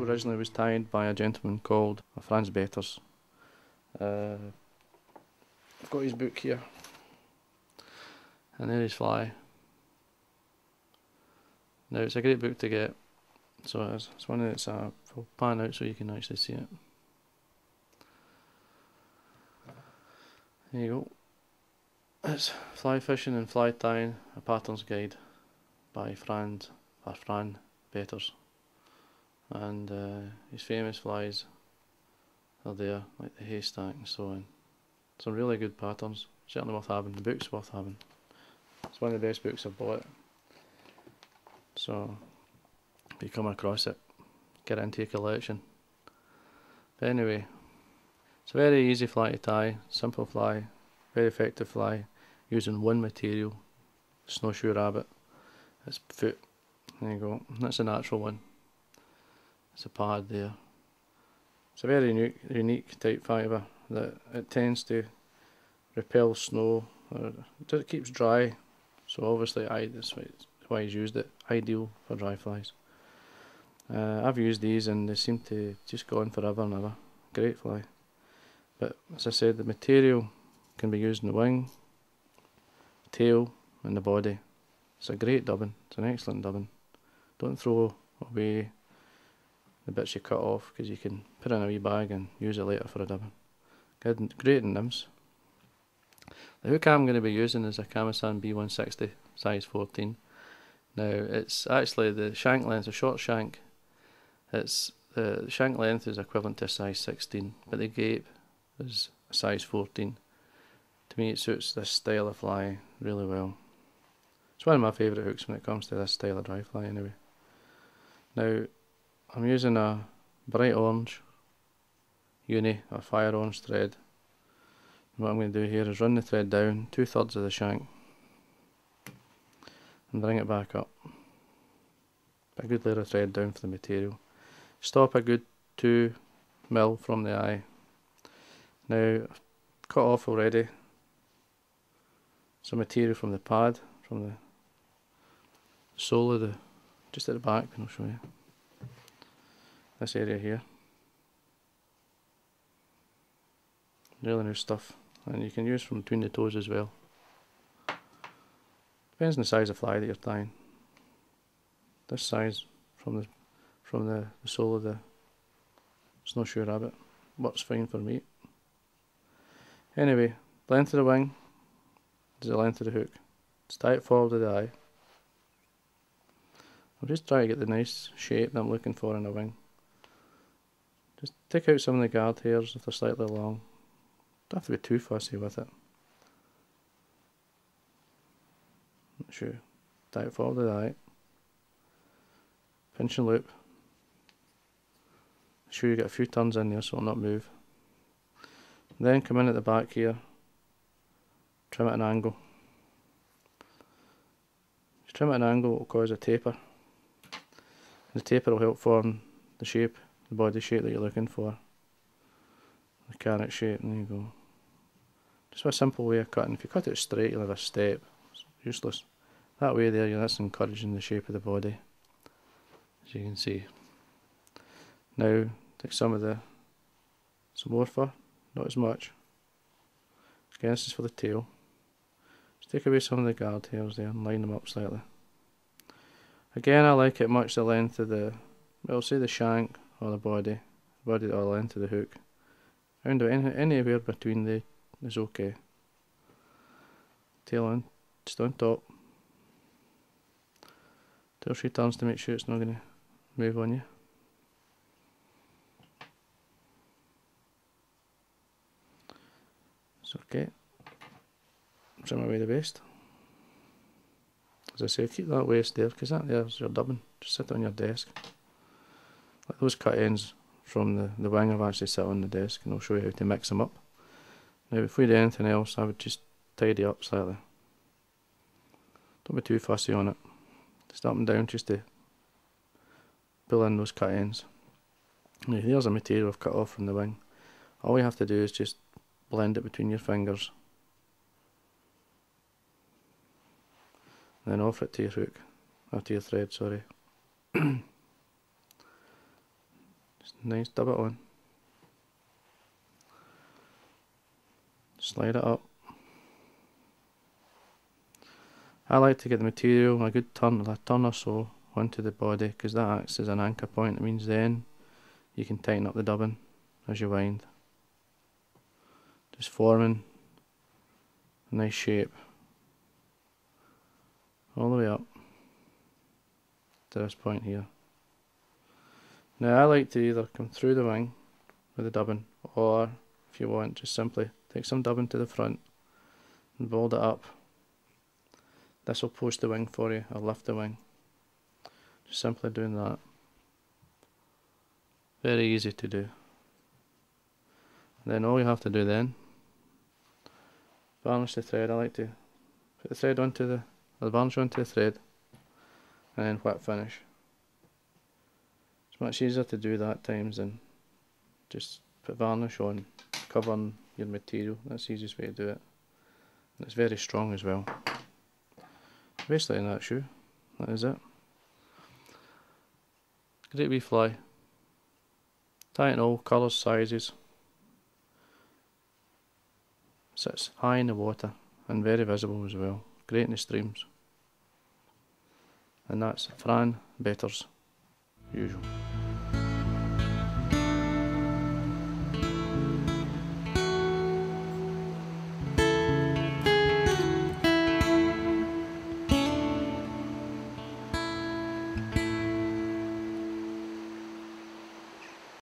originally was tied by a gentleman called Franz Betters. Uh, I've got his book here. And there his fly. Now it's a great book to get. So it's, it's one that's uh, I'll pan out so you can actually see it. There you go. It's Fly Fishing and Fly Tying, a Patterns Guide by Franz, or Fran Betters. And uh, his famous flies are there, like the haystack and so on. Some really good patterns, certainly worth having. The book's worth having. It's one of the best books I've bought. So, if you come across it, get it into your collection. But anyway, it's a very easy fly to tie, simple fly, very effective fly, using one material, snowshoe rabbit. It's foot. There you go. That's a natural one. It's a pad there. It's a very unique, unique type fibre that it tends to repel snow. Or it keeps dry, so obviously I that's why he's used it. Ideal for dry flies. Uh, I've used these and they seem to just go on forever and ever. Great fly. But as I said, the material can be used in the wing, tail, and the body. It's a great dubbing. It's an excellent dubbing. Don't throw away the bits you cut off because you can put in a wee bag and use it later for a dubbing. Good, great in nymphs. The hook I'm going to be using is a Kamasan B160 size 14. Now it's actually the shank length, a short shank. It's the shank length is equivalent to a size 16, but the gape is a size 14. To me, it suits this style of fly really well. It's one of my favourite hooks when it comes to this style of dry fly, anyway. Now, I'm using a bright orange uni or fire orange thread. what I'm going to do here is run the thread down two thirds of the shank and bring it back up. a good layer of thread down for the material. Stop a good 2 mil from the eye. Now, I've cut off already some material from the pad, from the sole of the, just at the back, and I'll show you. This area here. Really nice stuff, and you can use from between the toes as well. Depends on the size of fly that you're tying. This size from the from the, the sole of the snowshoe rabbit works fine for me. Anyway, length of the wing is the length of the hook. It's tight forward of the eye. I'm just trying to get the nice shape that I'm looking for in a wing. Just take out some of the guard hairs if they're slightly long. Don't have to be too fussy with it. Sure. Tight forward the eye. Pinch and loop. Make sure you get a few turns in there so it'll not move. Then come in at the back here, trim at an angle. You trim at an angle it will cause a taper. The taper will help form the shape, the body shape that you're looking for. The carrot shape, there you go. Just a simple way of cutting. If you cut it straight you'll have a step. It's useless. That way there, that's encouraging the shape of the body. As you can see. Now, take some of the, some more fur not as much. Again, this is for the tail. Just take away some of the guard hairs there and line them up slightly. Again, I like it much the length of the, well, say the shank or the body, body the length of the hook. Around any, anywhere between the is okay. Tail on, just on top. Till she turns to make sure it's not going to move on you. It's okay. Trim away the waste. As I say, keep that waist there, because that there's your dubbing. Just sit on your desk. Those cut ends from the, the wing I've actually sit on the desk and I'll show you how to mix them up. Now before you do anything else, I would just tidy up slightly. Don't be too fussy on it. Just up and down just to pull in those cut ends. Now here's a material I've cut off from the wing. All you have to do is just blend it between your fingers. Then offer it to your hook, or to your thread, sorry. Nice, dub it on. Slide it up. I like to get the material a good turn, a turn or so onto the body because that acts as an anchor point. It means then you can tighten up the dubbing as you wind. Just forming a nice shape all the way up to this point here. Now I like to either come through the wing with the dubbing or if you want just simply take some dubbing to the front and build it up. This will post the wing for you or lift the wing. Just simply doing that. Very easy to do. Then all you have to do then varnish the thread. I like to put the thread onto the, or the varnish onto the thread and then wet finish. Much easier to do that times than just put varnish on, covering your material. That's the easiest way to do it. And it's very strong as well. Basically in that shoe, that is it. Great wee fly. Tight in all colours, sizes. Sits high in the water and very visible as well. Great in the streams. And that's Fran Betters' usual.